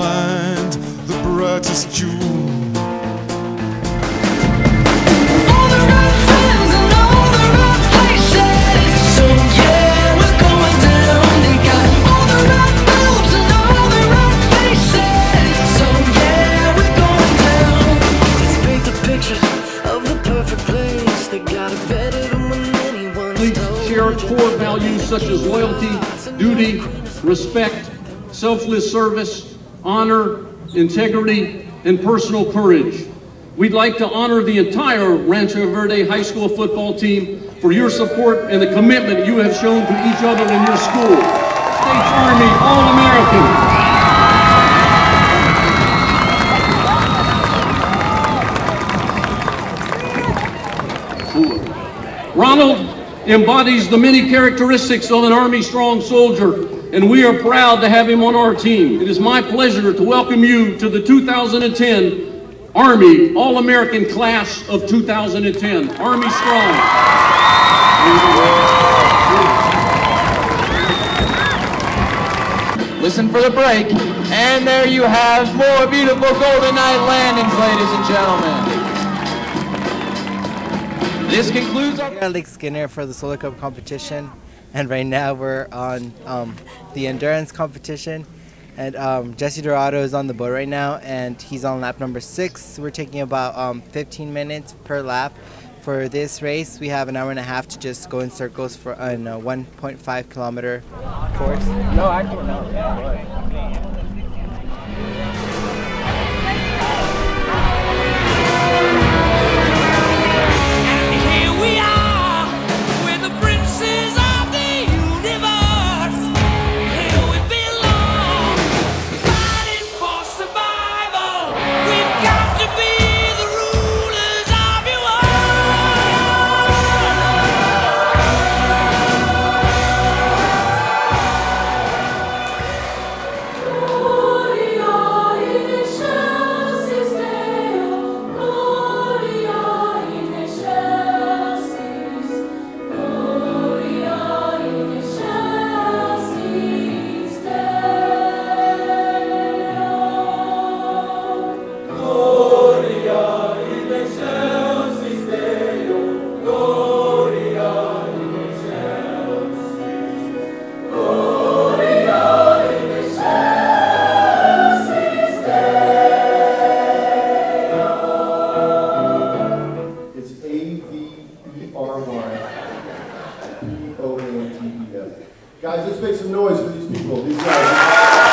find the brightest jewel. All the right friends and all the right places. So yeah, we're going down. They got all the right moves and all the right faces. So yeah, we're going down. Let's paint the picture of the perfect place. They got it better than when anyone's Please told share core values such as loyalty, duty, respect, selfless service, honor, integrity, and personal courage. We'd like to honor the entire Rancho Verde High School football team for your support and the commitment you have shown to each other in your school. States Army All-American. Ronald embodies the many characteristics of an Army strong soldier, and we are proud to have him on our team. It is my pleasure to welcome you to the 2010 Army All American Class of 2010. Army Strong. Listen for the break. And there you have more beautiful Golden Knight landings, ladies and gentlemen. This concludes our. Here at Lake Skinner for the Solar Cup competition, and right now we're on um, the endurance competition. And um, Jesse Dorado is on the boat right now, and he's on lap number six. We're taking about um, 15 minutes per lap. For this race, we have an hour and a half to just go in circles for a 1.5 kilometer course. No, actually, no. P-O-A-T-E-S. Guys, let's make some noise for these people, these guys.